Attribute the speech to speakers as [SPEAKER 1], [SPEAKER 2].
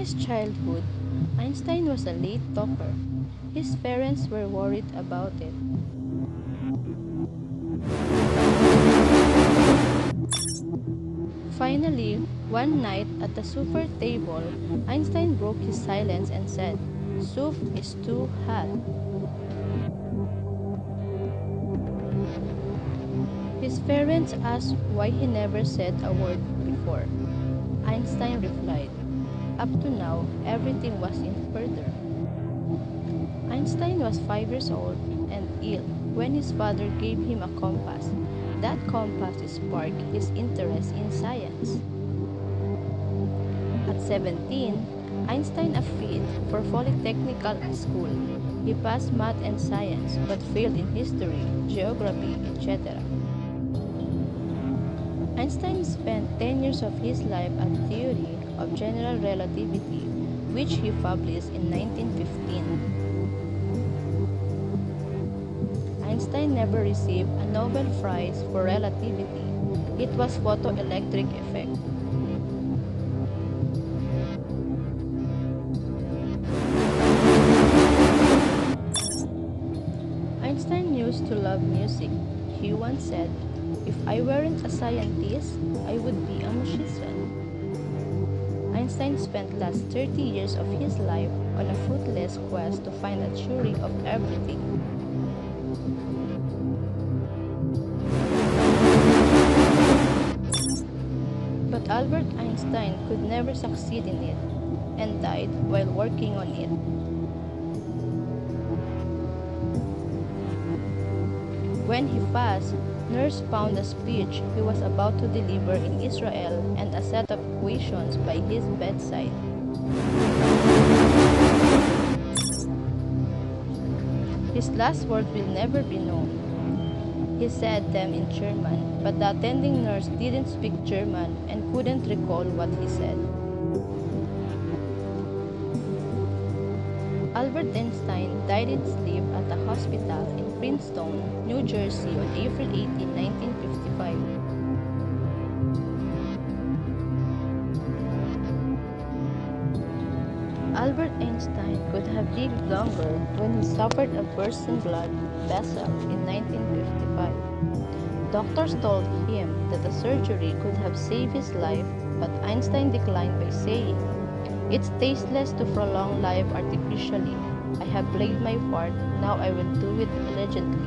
[SPEAKER 1] childhood, Einstein was a late talker. His parents were worried about it. Finally, one night at the supper table, Einstein broke his silence and said, Soup is too hot. His parents asked why he never said a word before. Einstein replied, Up to now, everything was in order. Einstein was five years old and ill when his father gave him a compass. That compass sparked his interest in science. At 17, Einstein applied for Polytechnical School. He passed math and science but failed in history, geography, etc. Einstein spent 10 years of his life on theory of general relativity, which he published in 1915. Einstein never received a Nobel Prize for relativity. It was photoelectric effect. Einstein used to love music. He once said, if I weren't a scientist, I would be a musician. Einstein spent last 30 years of his life on a fruitless quest to find a theory of everything. But Albert Einstein could never succeed in it and died while working on it. When he passed, nurse found a speech he was about to deliver in Israel and a set of equations by his bedside. His last words will never be known. He said them in German, but the attending nurse didn't speak German and couldn't recall what he said. Albert Einstein died in sleep at a hospital in Princeton, New Jersey on April 18, 1955. Albert Einstein could have lived longer when he suffered a burst in blood vessel in 1955. Doctors told him that the surgery could have saved his life, but Einstein declined by saying, It's tasteless to prolong life artificially. I have played my part, now I will do it diligently.